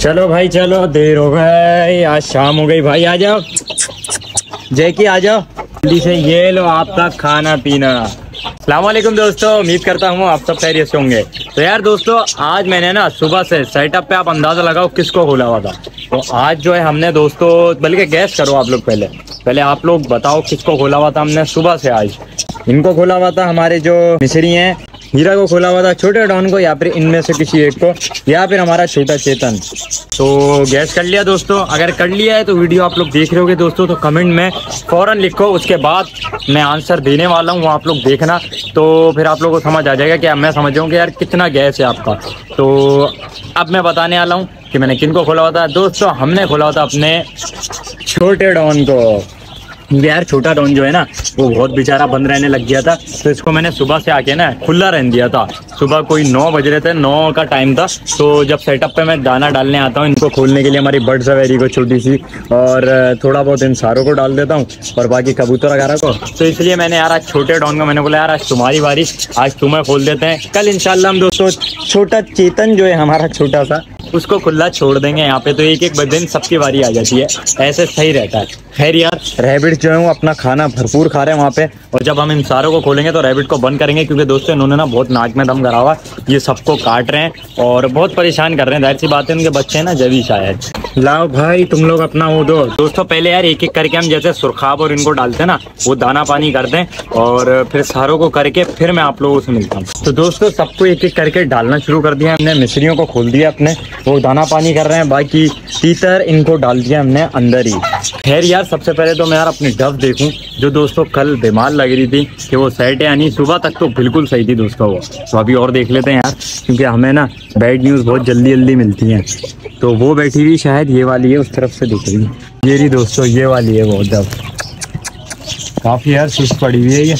चलो भाई, चलो, देर हो गई। आज शाम हो गई। भाई, आ जाओ। जैकी, आ जाओ। जल्दी से ये लो आपका खाना पीना। सलामकुम दोस्तों, उम्मीद करता हूँ आप सब खैरियत से होंगे। तो यार दोस्तों, आज मैंने ना सुबह से सेटअप पे आप अंदाज़ा लगाओ किसको खोला हुआ था। तो आज जो है हमने दोस्तों, बल्कि गैस करो आप लोग पहले। पहले आप लोग बताओ किसको खोला हुआ था हमने सुबह से आज। इनको खोला हुआ था हमारे जो मिश्री हैं हीरा को खोला हुआ था, छोटे डॉन को, या फिर इनमें से किसी एक को, या फिर हमारा छोटा चेतन। तो गैस कर लिया दोस्तों, अगर कर लिया है तो वीडियो आप लोग देख रहे होगे दोस्तों तो कमेंट में फ़ौरन लिखो, उसके बाद मैं आंसर देने वाला हूँ, आप लोग देखना। तो फिर आप लोगों को समझ आ जाएगा कि मैं समझ कि यार कितना गैस है आपका। तो अब मैं बताने वाला हूँ कि मैंने किन को खोला हुआ था। दोस्तों, हमने खोला हुआ था अपने छोटे डॉन को। यार छोटा डॉन जो है ना, वो बहुत बेचारा बंद रहने लग गया था। तो इसको मैंने सुबह से आके ना खुला रहने दिया था। सुबह कोई नौ बज रहे थे, नौ का टाइम था। तो जब सेटअप पे मैं दाना डालने आता हूँ, इनको खोलने के लिए हमारी बर्ड सवेरी को छोटी सी, और थोड़ा बहुत इन सारों को डाल देता हूँ, और बाकी कबूतर वगैरह को। तो इसलिए मैंने यार आज छोटे डॉन को, मैंने बोला, यार, आज तुम्हारी बारी, आज तुम्हें खोल देते हैं। कल इनशाला हम दोस्तों, छोटा चेतन जो है, हमारा छोटा सा उसको खुला छोड़ देंगे, यहाँ पे तो एक एक दिन सबकी बारी आ जाती है। ऐसे सही रहता है। खैर यार रैबिट जो है वो अपना खाना भरपूर खा रहे हैं वहाँ पे। और जब हम इन सारों को खोलेंगे तो रैबिट को बंद करेंगे, क्योंकि दोस्तों इन्होंने ना बहुत नाक में दम करा हुआ ये सबको काट रहे हैं और बहुत परेशान कर रहे हैं। ज़ाहिर सी बात है उनके बच्चे हैं ना जवी शायद। लाओ भाई, तुम लोग अपना वो दो। दोस्तों, पहले यार एक एक करके हम जैसे सुरखाब और इनको डालते हैं ना, वो दाना पानी कर दें और फिर सारों को करके फिर मैं आप लोगों से मिलता हूँ। तो दोस्तों, सबको एक एक करके डालना शुरू कर दिया हमने मिस्रियों को खोल दिया अपने, वो दाना पानी कर रहे हैं, बाकी तीतर इनको डाल दिया हमने अंदर ही। खैर यार, सबसे पहले तो मैं यार अपनी डफ देखूँ, जो दोस्तों कल बीमार लग रही थी कि वो सेट यानी सुबह तक तो बिल्कुल सही थी दोस्तों वो। तो अभी और देख लेते हैं यार, क्योंकि हमें ना बैड न्यूज़ बहुत जल्दी जल्दी मिलती हैं। तो वो बैठी हुई शायद ये वाली है, उस तरफ़ से दिख रही है। ये रही दोस्तों, ये वाली है वो डफ काफ़ी यार सुस्त पड़ी हुई है ये।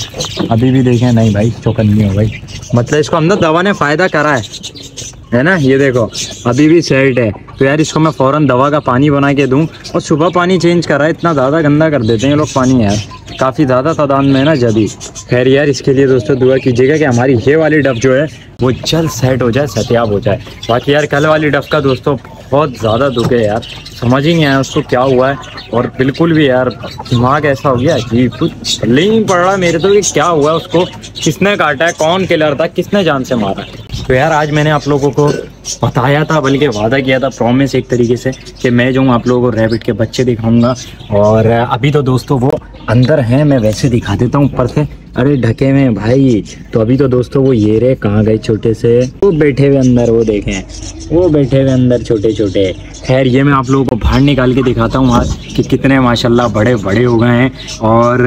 अभी भी देखें, नहीं भाई, चौकन्नी हो गई। मतलब इसको अंदर दवा ने फ़ायदा करा है। है ना? ये देखो, अभी भी सेट है। तो यार इसको मैं फ़ौरन दवा का पानी बना के दूँ। और सुबह पानी चेंज करा है, इतना ज़्यादा गंदा कर देते हैं ये लोग पानी यार। काफ़ी ज़्यादा तादाद में है ना जभी खैर यार, इसके लिए दोस्तों दुआ कीजिएगा कि हमारी ये वाली डब जो है, वो जल्द सेट हो जाए सत्याब हो जाए। बाकी यार, कल वाली डब का दोस्तों बहुत ज़्यादा दुख है यार। समझ ही नहीं आया उसको क्या हुआ है। और बिल्कुल भी यार, दिमाग ऐसा हो गया जी कुछ नहीं पड़ रहा मेरे तो कि क्या हुआ है उसको, किसने काटा है, कौन किलर था, किसने जान से मारा है। तो यार, आज मैंने आप लोगों को बताया था, बल्कि वादा किया था प्रॉमिस एक तरीके से कि मैं जो हूँ आप लोगों को रैबिट के बच्चे दिखाऊँगा। और अभी तो दोस्तों वो अंदर हैं, मैं वैसे दिखा देता हूँ ऊपर से। अरे ढके में भाई तो अभी तो दोस्तों वो ये रे कहाँ गए छोटे से? वो बैठे हुए अंदर, वो देखें। वो बैठे हुए अंदर छोटे छोटे। खैर, ये मैं आप लोगों को बाहर निकाल के दिखाता हूँ आज कि कितने माशाल्लाह बड़े बड़े हो गए हैं। और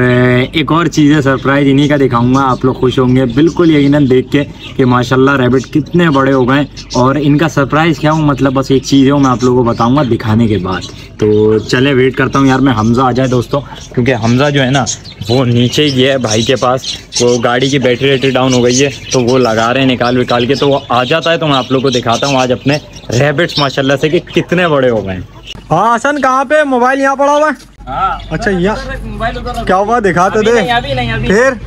एक और चीज़ है, सरप्राइज़ इन्हीं का दिखाऊँगा, आप लोग खुश होंगे। बिल्कुल यकीनन देख के कि माशाल्लाह रैबिट कितने बड़े हो गए और इनका सरप्राइज़ क्या हूँ मतलब बस एक चीज़ है मैं आप लोगों को बताऊँगा दिखाने के बाद। तो चले, वेट करता हूँ यार, मैं हमज़ा आ जाए दोस्तों, क्योंकि हमज़ा जो है ना, वो नीचे ही है भाई के पास। वो गाड़ी की बैटरी वैटरी डाउन हो गई है तो वो लगा रहे हैं निकाल विकाल के तो वो आ जाता है तो मैं आप लोग को दिखाता हूँ आज अपने रेबिट्स माशाल्लाह से कि कितने बड़े हो गए हाँ। हसन कहाँ पे? मोबाइल यहाँ पड़ा हुआ है? हाँ, अच्छा यहाँ क्या हुआ? दिखाते दे। अभी नहीं अभी फिर?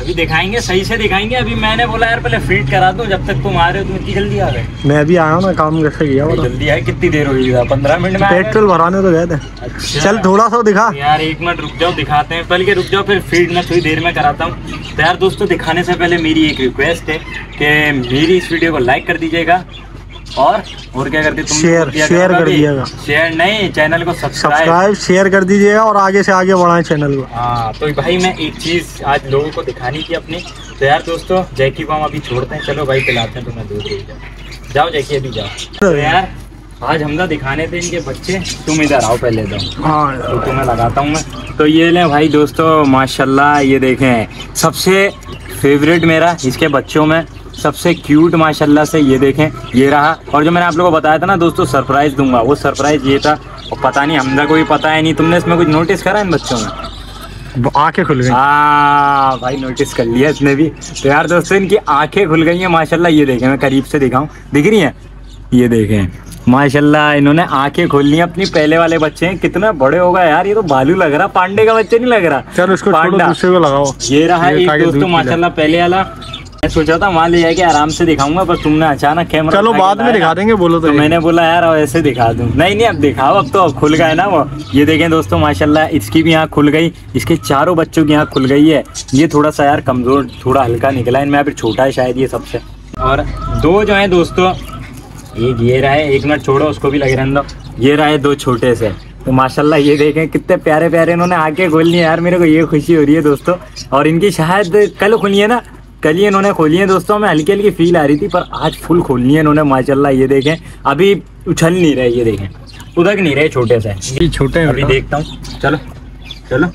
अभी दिखाएँगे सही से दिखाएँगे। अभी मैंने बोला यार पहले फीट करा दो जब तक तुम आ रहे हो तुम इतनी जल्दी आ गए। मैं अभी आया ना काम कैसे किया और जल्दी आए? कितनी देर हुई पंद्रह मिनट में पेट्रोल भराने तो गए थे। अच्छा। चल थोड़ा सा दिखा। यार एक मिनट रुक जाओ दिखाते हैं। पहले के रुक जाओ फिर फ़ीड में थोड़ी देर में कराता हूँ। तो यार दोस्तों दिखाने से पहले मेरी एक रिक्वेस्ट है कि मेरी इस वीडियो को लाइक कर दीजिएगा। और और क्या करते तुम शेयर- शेयर कर दीजिएगा। शेयर नहीं चैनल को सब्सक्राइब शेयर कर दीजिएगा और आगे से आगे बढ़ाएँ चैनल को। हाँ तो भाई मैं एक चीज़ आज लोगों को दिखानी थी अपनी। तो यार दोस्तों जैकी को हम अभी छोड़ते हैं। चलो भाई पिलाते हैं तुम्हें दूध दूध जाओ जाओ जैकी अभी जाओ। तो यार आज हमदा दिखाने थे इनके बच्चे। तुम इधर आओ पहले तो हाँ। तो तुम्हें लगाता हूँ मैं। तो ये लें भाई दोस्तों माशाल्लाह ये देखें। सबसे फेवरेट मेरा इसके बच्चों में। सबसे क्यूट माशाल्लाह से ये देखें ये रहा। और जो मैंने आप लोगों को बताया था ना दोस्तों सरप्राइज़ दूँगा। वो सरप्राइज़ ये था और पता नहीं हमदा को भी पता है नहीं। तुमने इसमें कुछ नोटिस करा इन बच्चों में? आँखें खुल गई। हाँ भाई नोटिस कर लिया इसने भी। तो यार दोस्तों इनकी आँखें खुल गई हैं माशाल्लाह। ये देखें मैं करीब से दिखाऊँ। दिख रही हैं? ये देखें। माशाल्लाह इन्होंने आँखें खोल ली अपनी। पहले वाले बच्चे हैं। कितना बड़े होगा यार ये तो बालू लग रहा। पांडे का बच्चे नहीं लग रहा। चल छोड़ो पांडा। को लगाओ। ये रहा ये एक दोस्तों माशाल्लाह पहले वाला। मैं सोचा था वहाँ ले जाके आराम से दिखाऊँगा पर तुमने अचानक कैमरा चलो बाद में दिखा देंगे बोलो तो तो मैंने बोला यार अब ऐसे दिखा दूँ। नहीं नहीं अब दिखाओ अब तो अब खुल गए ना वो। ये देखें दोस्तों माशाल्लाह इसकी भी आँख खुल गई इसके चारों बच्चों की आँख खुल गई है। ये थोड़ा सा यार कमज़ोर थोड़ा हल्का निकला इनमें फिर छोटा है शायद ये सबसे। और दो जो है दोस्तों एक ये रहा है एक मिनट छोड़ो उसको भी लगे रहने दो। ये रहा है दो छोटे से। तो माशाल्लाह ये देखें कितने प्यारे प्यारे इन्होंने आके खोल है। यार मेरे को ये खुशी हो रही है दोस्तों। और इनकी शायद कल खुली है ना कल ही इन्होंने खोली है दोस्तों हमें हल्की हल्की फील आ रही थी पर आज फुल खोलनी है इन्होंने माशाल्लाह ये देखें अभी उछल नहीं रहे ये देखें उधक नहीं रहे छोटे से। ये छोटे अभी देखता हूँ चलो चलो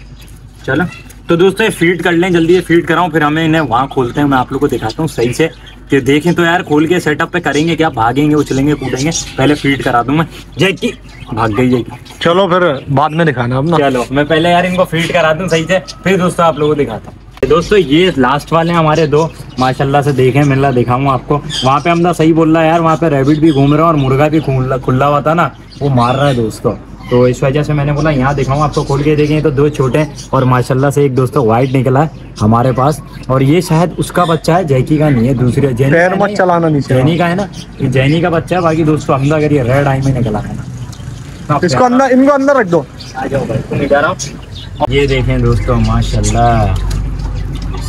चलो। तो दोस्तों ये फ़ीड कर लें जल्दी ये फ़ीड कराऊँ फिर हमें इन्हें वहाँ खोलते हैं मैं आप लोग को दिखाता हूँ सही से। कि देखें तो यार खोल के सेटअप पे करेंगे क्या भागेंगे उछलेंगे कूदेंगे पहले फ़ीड करा दूँ मैं। जय की भाग गई जय की। चलो फिर बाद में दिखाना अब ना चलो मैं पहले यार इनको फ़ीड करा दूँ सही से फिर दोस्तों आप लोगों को दिखाता हूँ। दोस्तों ये लास्ट वाले हमारे दो। माशाल्लाह से देखें मिलना दिखाऊँगा आपको। वहाँ पे हमदा सही बोल रहा है यार वहाँ पे रैबिट भी घूम रहा है और मुर्गा भी खुला हुआ था ना वो मार रहा है दोस्तों। तो इस वजह से मैंने बोला यहाँ दिखाऊँ आपको खोल के देखें तो दो छोटे हैं और माशाल्लाह से एक दोस्तों व्हाइट निकला है हमारे पास। और ये शायद उसका बच्चा है जैकी का नहीं है दूसरे जैनी का है मत चलाना नीचे। जैनी का है ना ये जैनी का बच्चा है बाकी दोस्तों हमदा अगर ये रेड आई में निकला है ना। तो इसको अंदर इनको अंदर रख दो। आ जाओ भाई ये देखें दोस्तों माशाल्लाह।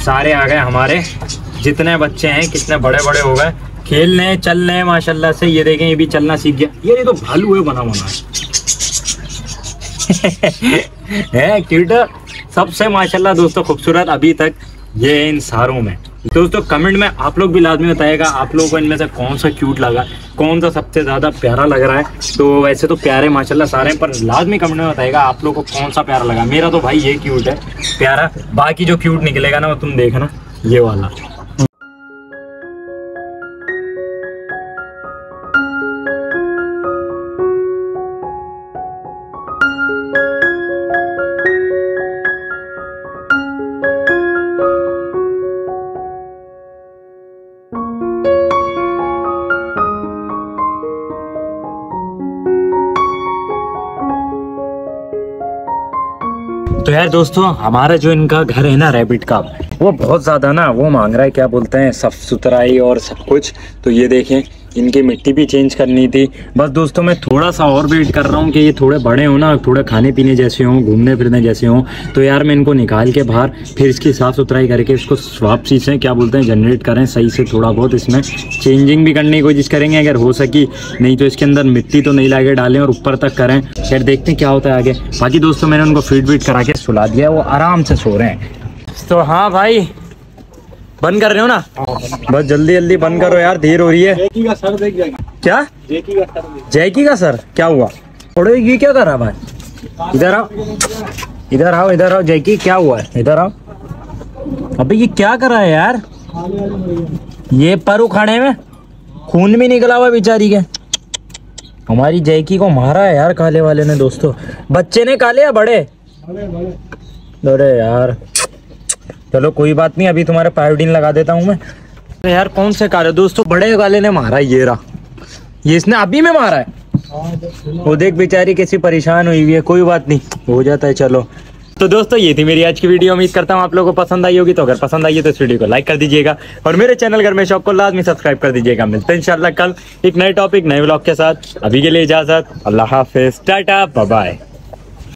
सारे आ गए हमारे। जितने बच्चे हैं, कितने बड़े बड़े हो गए। खेलने, चलने, माशाल्लाह से, ये देखें, ये भी चलना सीख गया। ये तो भालू है, बना बना है। सबसे माशाल्लाह दोस्तों, खूबसूरत अभी तक ये है इन सारों में। दोस्तों कमेंट में आप लोग भी लाजमी बताएगा आप लोगों को इनमें से कौन सा क्यूट लगा, कौन सा सबसे ज़्यादा प्यारा लग रहा है? तो वैसे तो प्यारे, माशाल्लाह सारे पर लाजमी कमेंट में बताएगा आप लोगों को कौन सा प्यारा लगा? मेरा तो भाई ये क्यूट है, प्यारा। बाकी जो क्यूट निकलेगा ना, वो तुम देखना, ये वाला। तो यार दोस्तों हमारा जो इनका घर है ना रैबिट का वो बहुत ज़्यादा ना, वो मांग रहा है, क्या बोलते हैं, साफ़ सुथराई और सब कुछ। तो ये देखें, इनकी मिट्टी भी चेंज करनी थी। बस दोस्तों, मैं थोड़ा सा और वेट कर रहा हूँ कि ये थोड़े बड़े हो ना, थोड़े खाने पीने जैसे हों घूमने फिरने जैसे हों। तो यार, मैं इनको निकाल के बाहर, फिर इसकी साफ़ सुथराई करके इसको वापसी से क्या बोलते हैं जनरेट करें सही से थोड़ा बहुत। इसमें चेंजिंग भी करने की कोशिश करेंगे, अगर हो सकी। नहीं तो इसके अंदर मिट्टी तो नहीं लाके डालें और ऊपर तक करें। फिर देखते हैं क्या होता है आगे। बाकी दोस्तों, मैंने उनको फ़ीड वीड करा के सुला दिया, वो आराम से सो रहे हैं। तो हाँ भाई बंद कर रहे हो ना? बस जल्दी जल्दी बंद करो यार देर हो रही है। जैकी का सर देख क्या? जैकी का सर जैकी का सर? क्या हुआ? थोड़े ये क्या कर रहा है भाई? इधर आओ। इधर आओ इधर आओ जैकी क्या हुआ? है इधर आओ। अबे ये क्या कर रहा है यार? ये पर उखाड़े में खून भी निकला हुआ बेचारी के। हमारी जैकी को मारा है यार काले वाले ने दोस्तों। बच्चे ने काले या बड़े? अरे यार। चलो, कोई बात नहीं, अभी तुम्हारे पायोडीन लगा देता हूँ मैं। अरे यार, कौन से काले दोस्तों, बड़े वाले ने मारा ये रहा ये इसने अभी में मारा है। वो देख, बेचारी कैसी परेशान हुई हुई है, कोई बात नहीं, हो जाता है, चलो। तो दोस्तों, ये थी मेरी आज की वीडियो, उम्मीद करता हूँ आप लोगों को पसंद आई होगी। तो अगर पसंद आई है तो इस वीडियो को लाइक कर दीजिएगा, और मेरे चैनल घर में शॉप को लाजमी सब्सक्राइब कर दीजिएगा। मिलते हैं इंशाल्लाह कल एक नए टॉपिक नए ब्लॉग के साथ। अभी के लिए इजाज़त, अल्लाह हाफिज, टाटा बाय